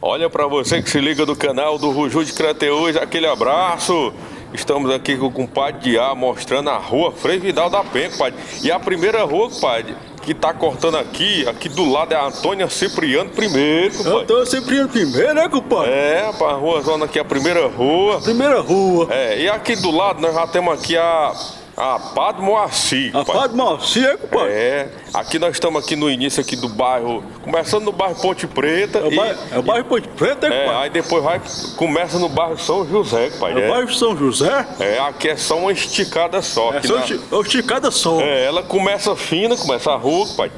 Olha pra você que se liga do canal do Ruju de Crateus, aquele abraço. Estamos aqui com o compadre Diá mostrando a rua Frei Vidal da Penha, compadre. E a primeira rua, compadre, que tá cortando aqui, aqui do lado é a Antônia Cipriano primeiro, compadre. Antônia Cipriano primeiro, né, compadre? É, rapaz, a rua zona aqui é a primeira rua. Primeira rua. É, e aqui do lado nós já temos aqui a, a Padre Moacir, A compadre. Fábio Malcia, compadre? É, aqui nós estamos aqui no início aqui do bairro, começando no bairro Ponte Preta. É o e- bairro, é o bairro Ponte Preta, né, É, compadre? aí depois vai, começa no bairro São José, pai. É o É, bairro São José. é, aqui é só uma esticada só. É aqui só na- é o esticada só. é, ela começa fina, começa a rua, pai.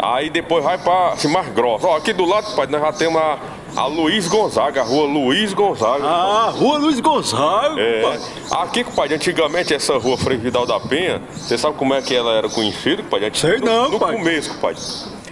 Aí depois vai pra assim, mais grossa. Ó, aqui do lado, pai, nós já temos a, a Luiz Gonzaga, a rua Luiz Gonzaga. Ah, Rua Luiz Gonzaga, É, compadre. aqui, compadre, antigamente essa rua Frei Vidal da Penha, você sabe como é que ela era conhecida, compadre? Antes- Sei no, não, No pai. começo, compadre.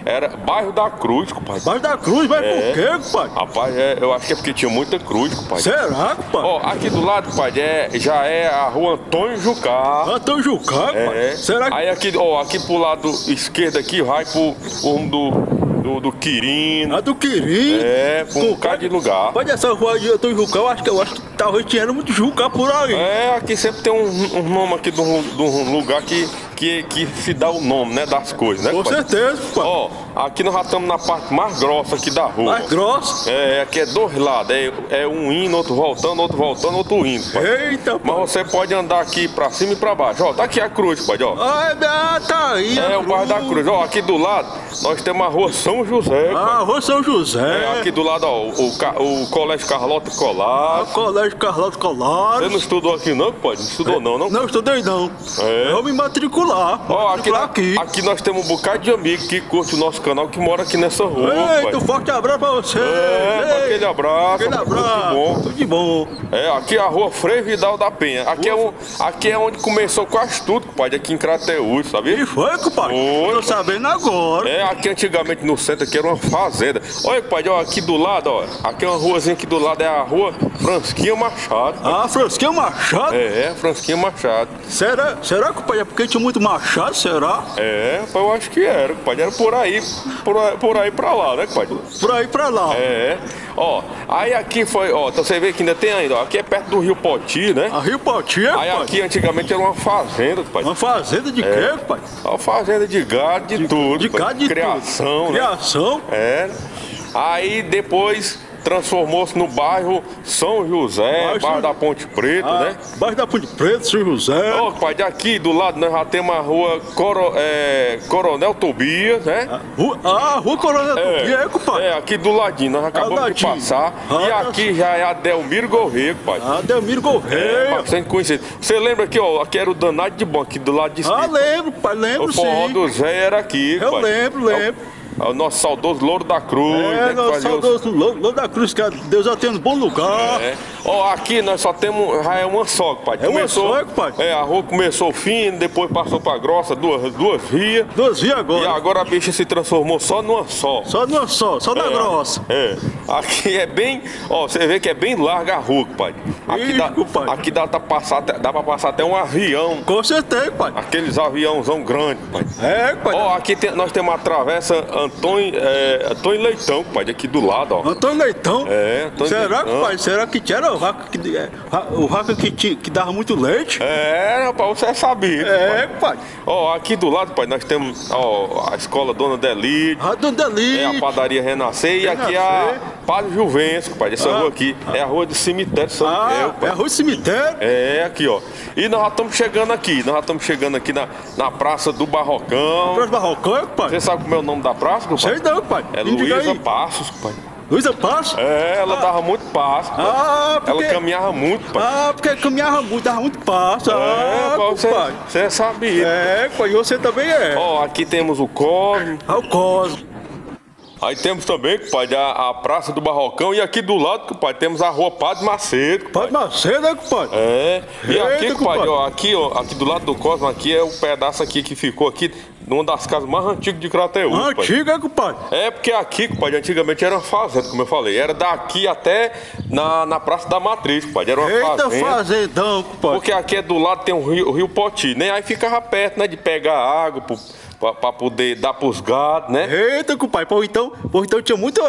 Era bairro da Cruz, compadre. Bairro da Cruz, mas É. por quê, compadre? Rapaz, é, eu acho que é porque tinha muita cruz, compadre. Será, compadre? Ó, aqui do lado, compadre, é, já é a rua Antônio Jucá. Antônio Jucá, compadre. É. Será que... Aí aqui, ó, aqui pro lado esquerdo aqui, vai pro, pro rumo do, do, do Quirino. A do Quirim. É, pra um bocado de lugar. Pode essa rua de Antônio Jucá, eu acho que eu acho que talvez tinha muito Jucá por aí. É, aqui sempre tem um, um nome aqui de um, de um lugar que, que, que se dá o nome, né, das coisas, né? Com compadre? certeza, compadre. Ó, aqui nós já estamos na parte mais grossa aqui da rua. Mais grossa. É, aqui é dois lados, é, é um indo, outro voltando, outro voltando, outro indo. compadre. Eita, Mas você pode andar aqui pra cima e pra baixo. Ó, tá aqui a cruz, pai, ó. Ai, ah, tá aí. É a o bairro da Cruz. Ó, aqui do lado nós temos a rua São José. pai. Ah, Rua São José. É, aqui do lado, ó, o, o Colégio Carlota Colar. Colégio Carlota Você Colares. não estudou aqui não, pai? Não estudou não, não? Não estudei não. É. Eu me matricular. Ó, aqui, aqui. aqui nós temos um bocado de amigo que curte o nosso canal, que mora aqui nessa rua, Eita, um forte abraço pra você. É, Ei, aquele abraço, Aquele tudo abraço. bom. Tudo de bom. É, aqui é a rua Frei Vidal da Penha. Aqui é, um, aqui é onde começou quase tudo, pai, aqui em Crateús, E sabia? foi, compadre? Foi, Tô sabendo agora. É, aqui antigamente no centro aqui era uma fazenda. Olha, pai, ó, aqui do lado, ó. Aqui é uma ruazinha aqui do lado, é a rua Fransquinha Machado. Ah, Fransquinha Machado? É, Fransquinha Machado. Será, será, compadre? É porque tinha muito machado, será? É, pai, eu acho que era, pai. Era por aí, por aí, por aí pra lá, né, pai? Por aí pra lá. É. Ó, aí aqui foi, ó, então você vê que ainda tem ainda, ó. Aqui é perto do Rio Poti, né? A Rio Potinha, Aí compadre. aqui antigamente era uma fazenda, pai. Uma fazenda de quê, compadre? Uma fazenda de gado, de, tudo. De pai. gado de Criação, tudo. né? Criação. É. Aí depois transformou-se no bairro São José, Bairro bairro, da Ponte Preta, Ah, né? Baixo da Ponte Preta, São José. Ó, pai, daqui do lado nós já temos a rua Coro- é, Coronel Tobias, né? Rua, ah, Rua Coronel Tupi, é, compadre? é, aqui do ladinho, nós acabamos de ladinho. passar. Ah, e aqui já é a Delmiro pai. Ah, Delmiro É, Gouveia. bastante conhecido. Você lembra aqui, ó, aqui era o danado de bom, aqui do lado de Ah, cima. lembro, pai, lembro o forró sim. do Zé era aqui, Eu pai. lembro, É o- lembro. É o nosso saudoso Louro da Cruz, né, É, que nosso os- saudoso Louro da Cruz, que Deus já tem um bom lugar. É. Ó, aqui nós só temos. Já é uma só, pai. É uma só, pai? É, a rua começou fino, depois passou pra grossa, duas, duas vias. Duas vias E agora. agora a bicha se transformou só numa só. Só numa só, só na É, grossa. É. Aqui é bem. Ó, você vê que é bem larga a rua, pai. Aqui dá, Ih, pai. aqui dá, pra passar, até- dá pra passar até um avião. Com certeza, pai. Aqueles aviãozão grandes, pai. É, pai. Ó, aqui tem- nós temos a travessa Antônio, é, Antônio Leitão, pai, aqui do lado, ó. Antônio Leitão. É, Antônio Será, Leitão. pai? Será que tinha o raca que, é, o raca que, que dava muito leite? É, rapaz, você sabia. É, pai. pai. Ó, aqui do lado, pai, nós temos ó, a escola Dona Delide, A Dona Deli. é a padaria Renascer e aqui é a Renascer. Padre Juvencio, pai. Essa Ah. rua aqui é a rua do cemitério São Ah, Miguel, é pai. a rua do cemitério. É, aqui, ó. E nós já estamos chegando aqui, nós já estamos chegando aqui na, na Praça do Barrocão. Praça Barrocão, pai. Você sabe como é o nome da praça, compadre? Sei não, pai. É Luísa. Passos, pai. Luísa Passo? É, ela dava muito passo, pai. Ah, porque... Ela caminhava muito, pai. Ah, porque caminhava muito, dava muito passo. é, ah, pai, você, pai. você sabia. É, pai, e você também é. Ó, aqui temos o Cosme. Ah, o Cosmo. Aí temos também, compadre, a, a Praça do Barrocão. E aqui do lado, compadre, temos a Rua Padre Macedo. compadre. Pode nascer, né, compadre? É. E Eita, aqui, compadre, compadre. ó, aqui, ó, aqui do lado do Cosmo, aqui é o pedaço aqui que ficou aqui, numa das casas mais antigas de compadre. Antiga, hein, compadre? É porque aqui, compadre, antigamente era uma fazenda, como eu falei. Era daqui até na, na Praça da Matriz, compadre. Era uma Eita fazenda. fazendão, compadre. Porque aqui é do lado tem um rio, o rio Poti, né? Aí ficava perto, né? De pegar água pro, pra, pra poder dar pros gatos, né? Eita, compadre, pô, então, pô, então tinha muita,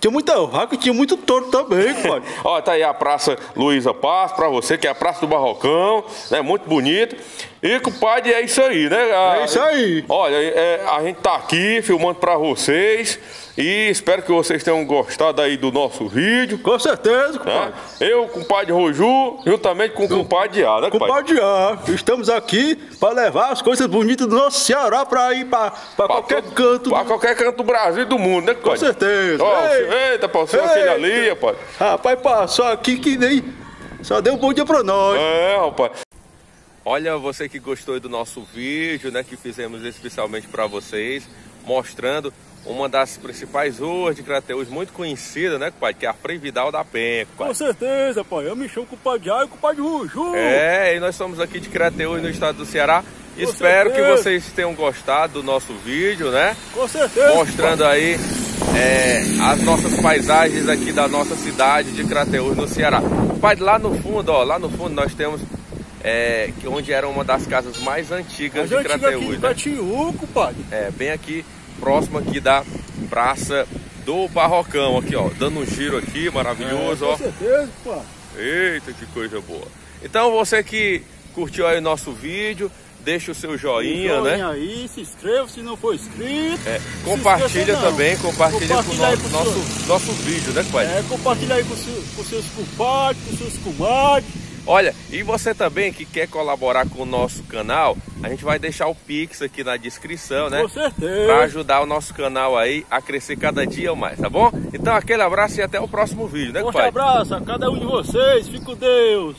tinha muita vaca e tinha muito touro também, compadre. Ó, tá aí a Praça Luísa Paz pra você, que é a Praça do Barrocão, né? Muito bonito. E, compadre, é isso aí, né? A- É isso aí. Olha, é, a gente tá aqui filmando pra vocês e espero que vocês tenham gostado aí do nosso vídeo. Com certeza, Né? compadre. Eu, compadre Roju, juntamente com o compadre A, né, compadre? Compadre, ah, estamos aqui para levar as coisas bonitas do nosso Ceará para ir para qualquer todo- canto. Pra qualquer canto do Brasil e do mundo, né, Com compadre? certeza. Ó, Ei, eita, passou Ei. aquele ali, rapaz. Rapaz, passou aqui que nem. Só deu um bom dia para nós. É, rapaz. Olha, você que gostou do nosso vídeo, né, que fizemos especialmente para vocês, mostrando uma das principais ruas de Crateús muito conhecida, né, pai, que é a Frei Vidal da Penha, pai. Com certeza, pai. Eu me chamo compadre A e compadre Ruju. É, e nós somos aqui de Crateús, no estado do Ceará. Espero que certeza. vocês tenham gostado do nosso vídeo, né? Com certeza. mostrando aí é, as nossas paisagens aqui da nossa cidade de Crateús, no Ceará. Pai, lá no fundo, ó, lá no fundo nós temos é, que onde era uma das casas mais antigas Mas de antiga aqui Crateús, em né? Catinhu, compadre. É, bem aqui, próximo aqui da Praça do Barrocão, aqui, ó, dando um giro aqui, maravilhoso, É, ó. com certeza, compadre. Eita, que coisa boa. Então, você que curtiu aí o nosso vídeo, deixa o seu joinha, né? Joinha aí, se inscreva se não for inscrito. É, compartilha também, compartilha, Compartilha com o nosso, nosso, nosso vídeo, né, pai? É, compartilha aí com, seu- com seus compadres, com seus comadres. Olha, e você também que quer colaborar com o nosso canal, a gente vai deixar o Pix aqui na descrição, né? Com certeza. Pra ajudar o nosso canal aí a crescer cada dia mais, tá bom? Então aquele abraço e até o próximo vídeo, né, Forte pai? abraço a cada um de vocês. Fique com Deus.